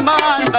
Come on.